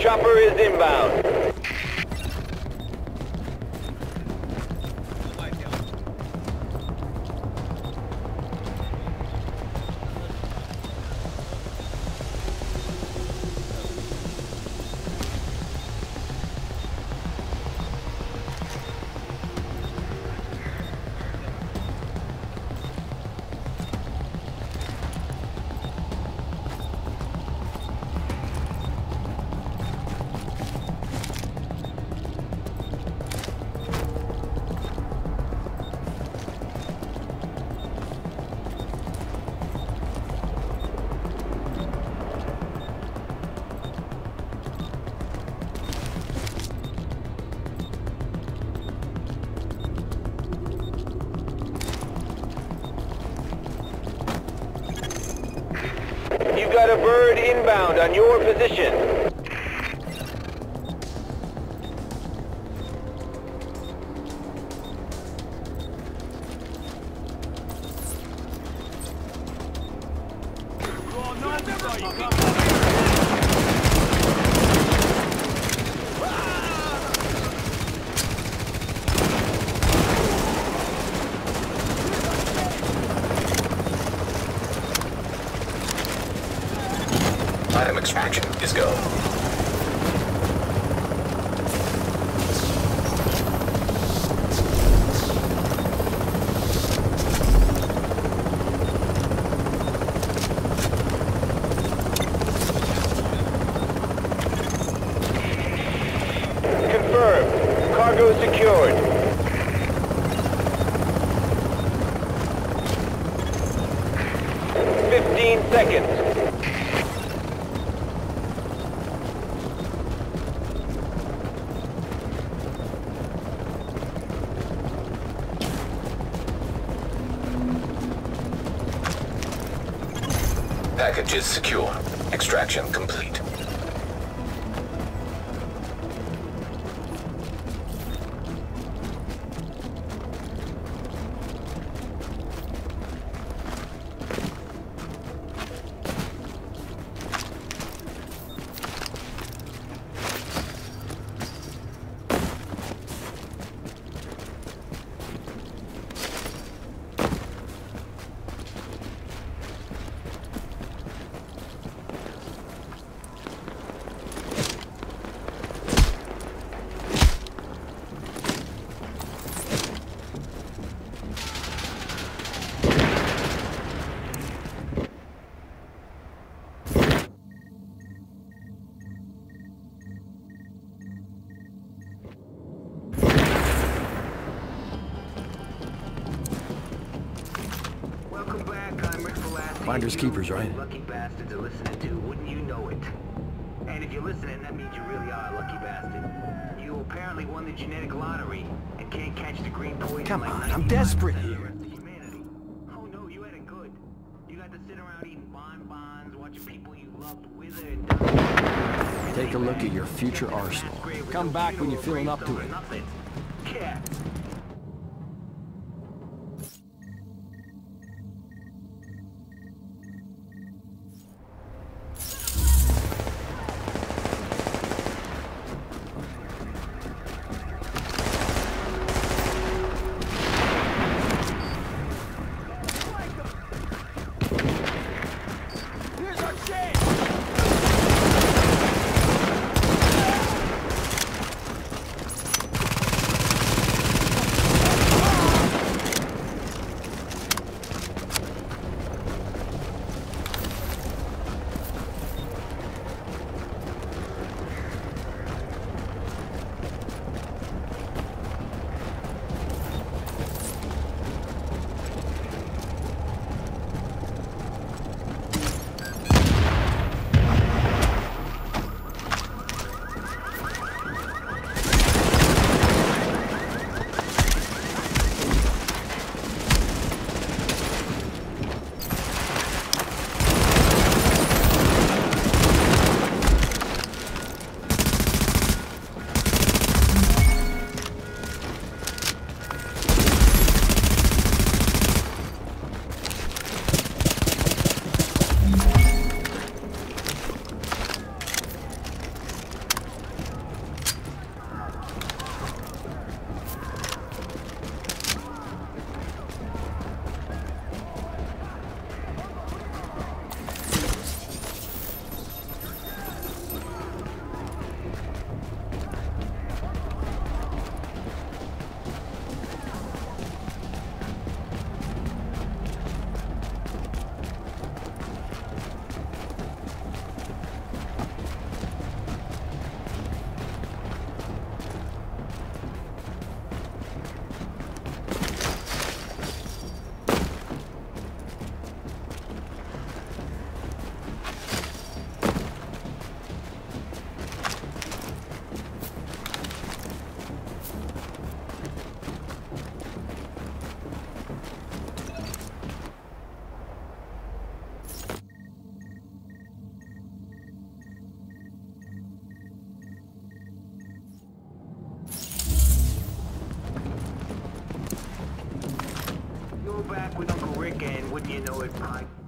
Chopper is inbound. Bird inbound on your position. Item extraction is go. Confirmed. Cargo secured. Fifteen seconds. Package is secure. Extraction complete. Finders keepers, right? Lucky bastards are listening to, wouldn't you know it? And if you're listening, that means you really are a lucky bastard. You apparently won the genetic lottery and can't catch the green poison Come like on, I'm desperate here. rest of humanity. Oh no, you had it good. You got to sit around eating bonbons, watching people you loved wither and die. Take a look at your future arsenal. Come back when you're feeling up to it. Nothing. With Uncle Rick and wouldn't you know it, Pike?